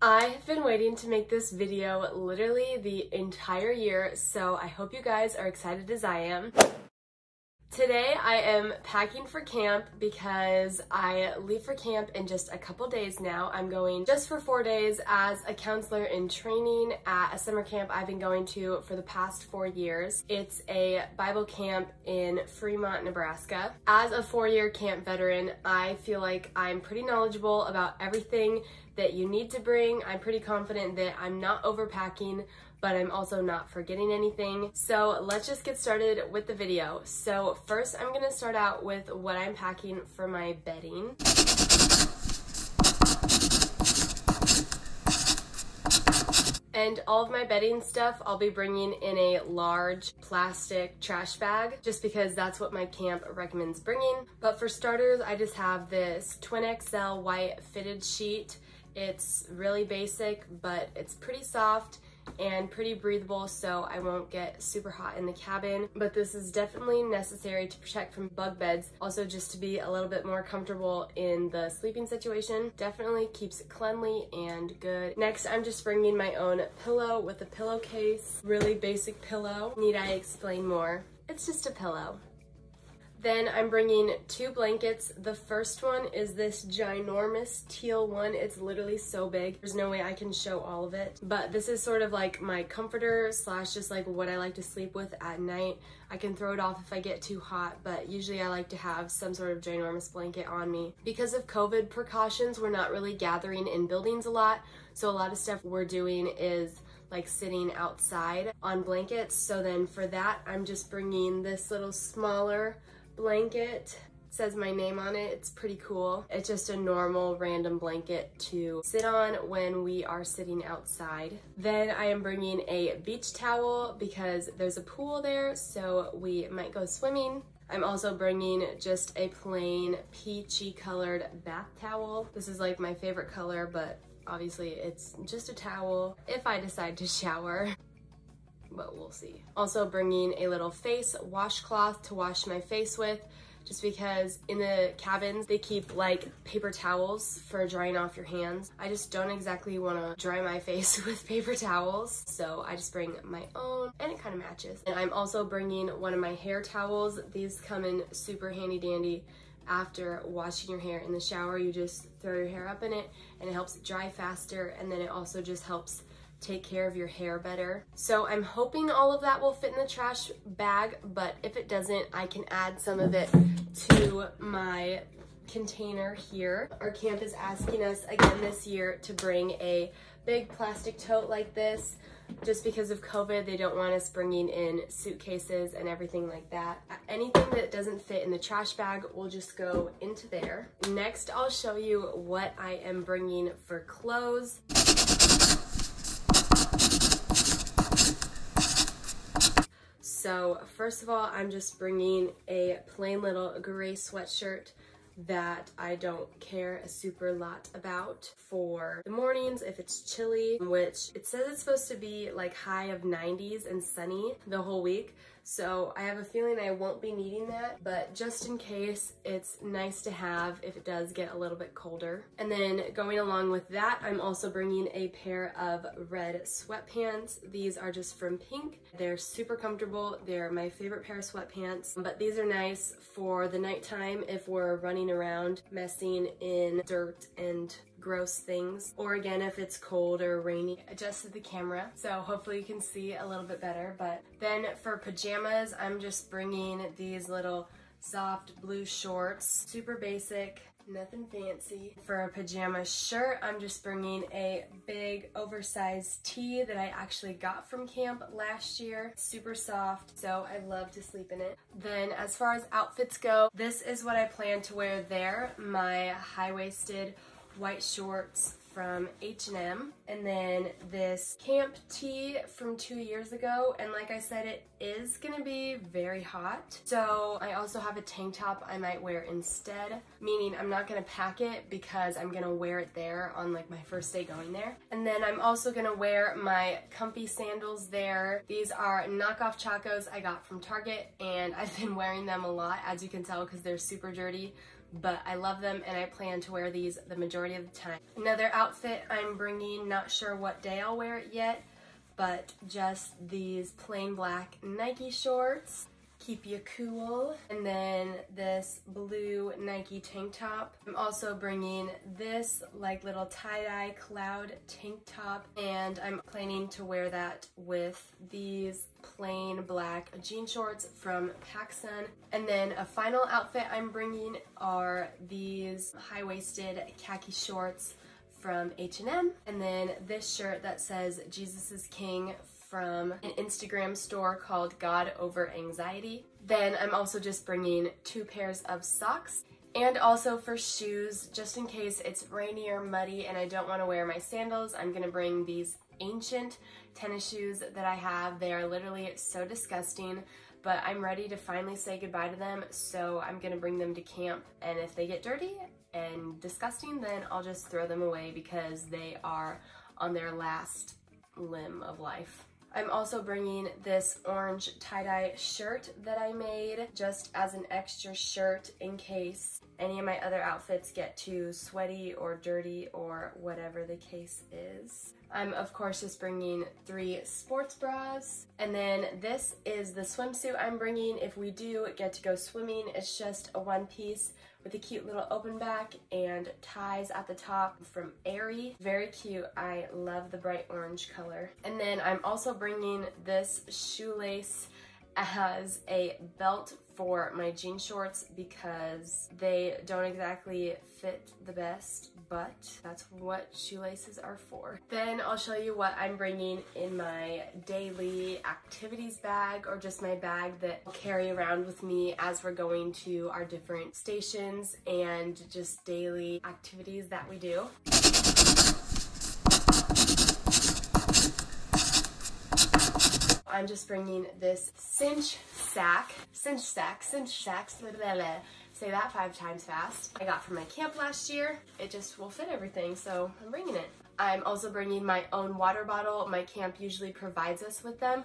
I have been waiting to make this video literally the entire year, so I hope you guys are excited as I am. Today I am packing for camp because I leave for camp in just a couple days now. I'm going just for four days as a counselor in training at a summer camp I've been going to for the past four years. It's a Bible camp in Fremont, Nebraska. As a four-year camp veteran, I feel like I'm pretty knowledgeable about everything that you need to bring. I'm pretty confident that I'm not overpacking but I'm also not forgetting anything. So let's just get started with the video. So first I'm gonna start out with what I'm packing for my bedding. And all of my bedding stuff I'll be bringing in a large plastic trash bag just because that's what my camp recommends bringing. But for starters, I just have this twin XL white fitted sheet. It's really basic, but it's pretty soft and pretty breathable so I won't get super hot in the cabin. But this is definitely necessary to protect from bug beds. Also just to be a little bit more comfortable in the sleeping situation. Definitely keeps it cleanly and good. Next, I'm just bringing my own pillow with a pillowcase. Really basic pillow. Need I explain more? It's just a pillow. Then I'm bringing two blankets. The first one is this ginormous teal one. It's literally so big. There's no way I can show all of it. But this is sort of like my comforter slash just like what I like to sleep with at night. I can throw it off if I get too hot, but usually I like to have some sort of ginormous blanket on me. Because of COVID precautions, we're not really gathering in buildings a lot. So a lot of stuff we're doing is like sitting outside on blankets. So then for that, I'm just bringing this little smaller blanket says my name on it. It's pretty cool. It's just a normal random blanket to sit on when we are sitting outside. Then I am bringing a beach towel because there's a pool there, so we might go swimming. I'm also bringing just a plain peachy colored bath towel. This is like my favorite color, but obviously it's just a towel if I decide to shower but we'll see. Also bringing a little face washcloth to wash my face with just because in the cabins they keep like paper towels for drying off your hands. I just don't exactly want to dry my face with paper towels so I just bring my own and it kind of matches. And I'm also bringing one of my hair towels. These come in super handy dandy after washing your hair in the shower. You just throw your hair up in it and it helps dry faster and then it also just helps take care of your hair better. So I'm hoping all of that will fit in the trash bag, but if it doesn't, I can add some of it to my container here. Our camp is asking us again this year to bring a big plastic tote like this. Just because of COVID, they don't want us bringing in suitcases and everything like that. Anything that doesn't fit in the trash bag will just go into there. Next, I'll show you what I am bringing for clothes. So first of all, I'm just bringing a plain little gray sweatshirt that I don't care a super lot about for the mornings if it's chilly, which it says it's supposed to be like high of 90s and sunny the whole week. So I have a feeling I won't be needing that, but just in case, it's nice to have if it does get a little bit colder. And then going along with that, I'm also bringing a pair of red sweatpants. These are just from Pink. They're super comfortable. They're my favorite pair of sweatpants, but these are nice for the nighttime if we're running around messing in dirt and gross things. Or again, if it's cold or rainy, adjusted the camera. So hopefully you can see a little bit better. But then for pajamas, I'm just bringing these little soft blue shorts, super basic nothing fancy. For a pajama shirt, I'm just bringing a big oversized tee that I actually got from camp last year. Super soft, so I love to sleep in it. Then as far as outfits go, this is what I plan to wear there. My high-waisted white shorts from H&M and then this camp tee from two years ago. And like I said it is gonna be very hot. So I also have a tank top I might wear instead meaning I'm not gonna pack it because I'm gonna wear it there on like my first day going there. And then I'm also gonna wear my comfy sandals there. These are knockoff Chacos I got from Target and I've been wearing them a lot as you can tell because they're super dirty but I love them and I plan to wear these the majority of the time. Another outfit I'm bringing, not sure what day I'll wear it yet, but just these plain black Nike shorts keep you cool. And then this blue Nike tank top. I'm also bringing this like little tie-dye cloud tank top and I'm planning to wear that with these plain black jean shorts from PacSun. And then a final outfit I'm bringing are these high-waisted khaki shorts from H&M and then this shirt that says Jesus is King from an Instagram store called God Over Anxiety. Then I'm also just bringing two pairs of socks and also for shoes, just in case it's rainy or muddy and I don't want to wear my sandals, I'm going to bring these ancient tennis shoes that I have. They are literally so disgusting, but I'm ready to finally say goodbye to them, so I'm going to bring them to camp, and if they get dirty and disgusting, then I'll just throw them away because they are on their last limb of life. I'm also bringing this orange tie-dye shirt that I made just as an extra shirt in case any of my other outfits get too sweaty or dirty or whatever the case is. I'm of course just bringing three sports bras. And then this is the swimsuit I'm bringing if we do get to go swimming. It's just a one piece with a cute little open back and ties at the top from Aerie. Very cute. I love the bright orange color. And then I'm also bringing this shoelace as a belt for my jean shorts because they don't exactly fit the best, but that's what shoelaces are for. Then I'll show you what I'm bringing in my daily activities bag or just my bag that I'll carry around with me as we're going to our different stations and just daily activities that we do. I'm just bringing this cinch sack, cinch sack, cinch sacks, blah, blah, blah, say that five times fast. I got from my camp last year. It just will fit everything, so I'm bringing it. I'm also bringing my own water bottle. My camp usually provides us with them,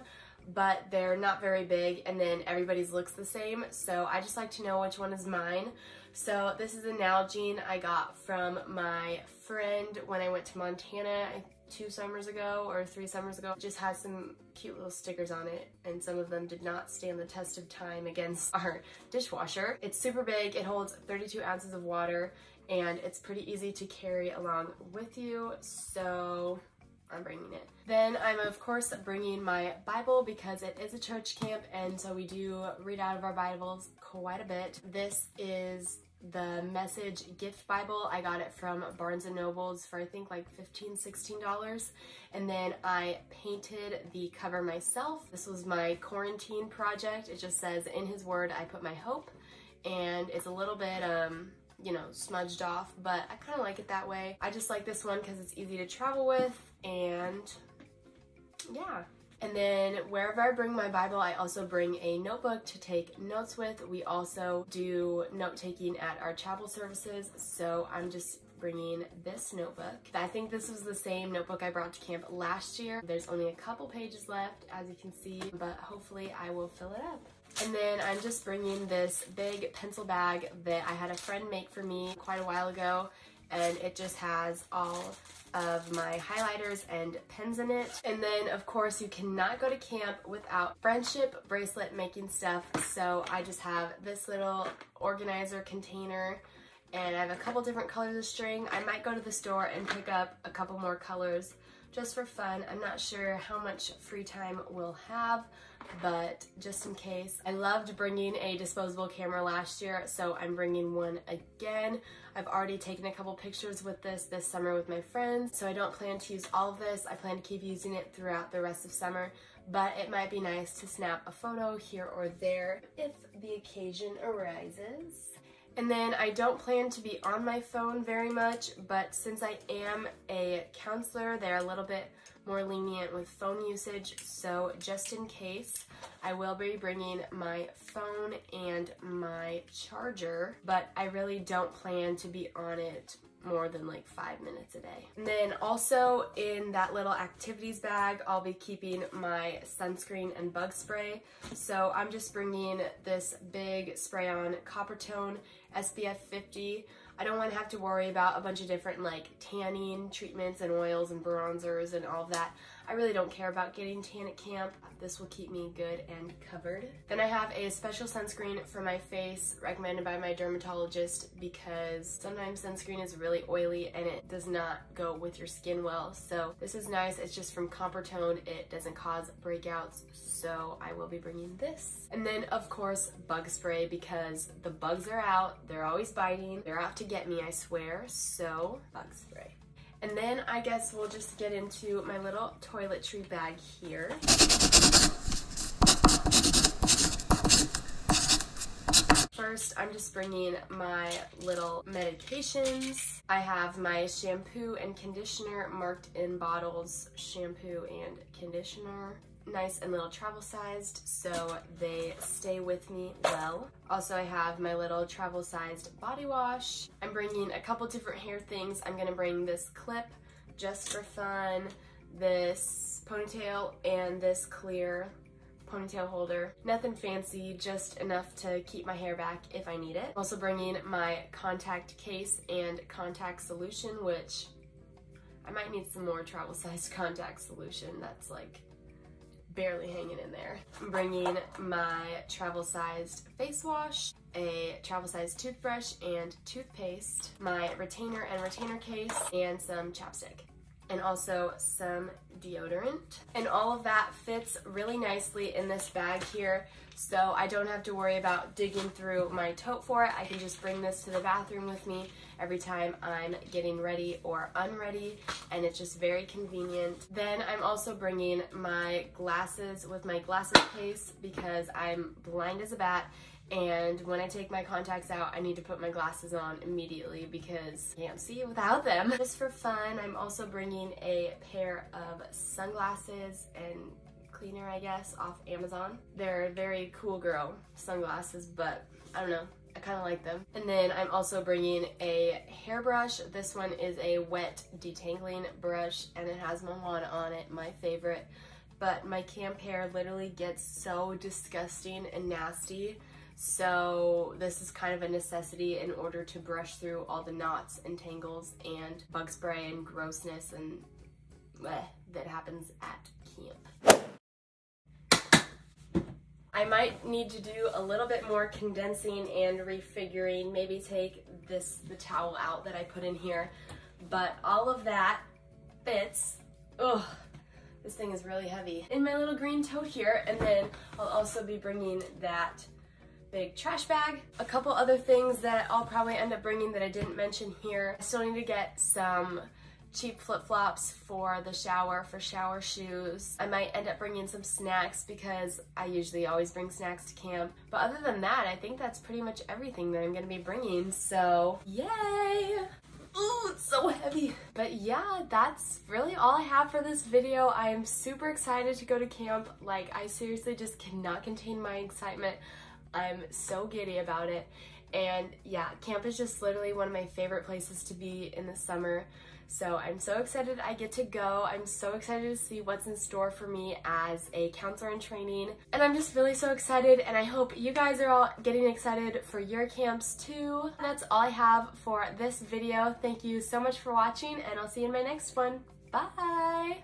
but they're not very big and then everybody's looks the same. So I just like to know which one is mine. So this is a Nalgene I got from my friend when I went to Montana. I two summers ago or three summers ago. Just has some cute little stickers on it and some of them did not stand the test of time against our dishwasher. It's super big, it holds 32 ounces of water and it's pretty easy to carry along with you, so I'm bringing it. Then I'm of course bringing my Bible because it is a church camp and so we do read out of our Bibles quite a bit. This is the message gift bible. I got it from barnes and nobles for i think like 15 16 dollars. And then i painted the cover myself. This was my quarantine project. It just says in his word i put my hope. And it's a little bit um you know smudged off but i kind of like it that way. I just like this one because it's easy to travel with and yeah and then wherever I bring my Bible, I also bring a notebook to take notes with. We also do note taking at our chapel services, so I'm just bringing this notebook. I think this was the same notebook I brought to camp last year. There's only a couple pages left, as you can see, but hopefully I will fill it up. And then I'm just bringing this big pencil bag that I had a friend make for me quite a while ago, and it just has all of my highlighters and pens in it. And then of course you cannot go to camp without friendship bracelet making stuff. So I just have this little organizer container and I have a couple different colors of string. I might go to the store and pick up a couple more colors just for fun. I'm not sure how much free time we'll have, but just in case. I loved bringing a disposable camera last year, so I'm bringing one again. I've already taken a couple pictures with this this summer with my friends, so I don't plan to use all of this. I plan to keep using it throughout the rest of summer, but it might be nice to snap a photo here or there if the occasion arises. And then I don't plan to be on my phone very much, but since I am a counselor, they're a little bit more lenient with phone usage. So just in case, I will be bringing my phone and my charger, but I really don't plan to be on it more than like five minutes a day. And then also in that little activities bag, I'll be keeping my sunscreen and bug spray. So I'm just bringing this big spray on Coppertone SPF 50. I don't want to have to worry about a bunch of different like tanning treatments and oils and bronzers and all of that. I really don't care about getting tan at camp. This will keep me good and covered. Then I have a special sunscreen for my face recommended by my dermatologist because sometimes sunscreen is really oily and it does not go with your skin well. So this is nice. It's just from Coppertone. It doesn't cause breakouts. So I will be bringing this. And then of course bug spray because the bugs are out. They're always biting. They're out to get me, I swear. So bug spray. And then I guess we'll just get into my little toiletry bag here. First, I'm just bringing my little medications. I have my shampoo and conditioner marked in bottles, shampoo and conditioner nice and little travel sized so they stay with me well. Also I have my little travel sized body wash. I'm bringing a couple different hair things. I'm gonna bring this clip just for fun, this ponytail, and this clear ponytail holder. Nothing fancy, just enough to keep my hair back if I need it. Also bringing my contact case and contact solution, which I might need some more travel sized contact solution. That's like barely hanging in there. I'm bringing my travel-sized face wash, a travel-sized toothbrush and toothpaste, my retainer and retainer case, and some chapstick and also some deodorant. And all of that fits really nicely in this bag here, so I don't have to worry about digging through my tote for it. I can just bring this to the bathroom with me every time I'm getting ready or unready, and it's just very convenient. Then I'm also bringing my glasses with my glasses case because I'm blind as a bat and when I take my contacts out, I need to put my glasses on immediately because I can't see without them. Just for fun, I'm also bringing a pair of sunglasses and cleaner, I guess, off Amazon. They're very cool girl sunglasses, but I don't know. Kind of like them. And then I'm also bringing a hairbrush. This one is a wet detangling brush and it has Moana on it, my favorite. But my camp hair literally gets so disgusting and nasty so this is kind of a necessity in order to brush through all the knots and tangles and bug spray and grossness and bleh, that happens at camp. I might need to do a little bit more condensing and refiguring, maybe take this the towel out that I put in here, but all of that fits. Ugh, this thing is really heavy. In my little green tote here, and then I'll also be bringing that big trash bag. A couple other things that I'll probably end up bringing that I didn't mention here. I still need to get some cheap flip-flops for the shower, for shower shoes. I might end up bringing some snacks because I usually always bring snacks to camp. But other than that, I think that's pretty much everything that I'm gonna be bringing. So, yay! Ooh, it's so heavy. But yeah, that's really all I have for this video. I am super excited to go to camp. Like, I seriously just cannot contain my excitement. I'm so giddy about it. And yeah, camp is just literally one of my favorite places to be in the summer. So I'm so excited I get to go. I'm so excited to see what's in store for me as a counselor in training. And I'm just really so excited and I hope you guys are all getting excited for your camps too. That's all I have for this video. Thank you so much for watching and I'll see you in my next one. Bye!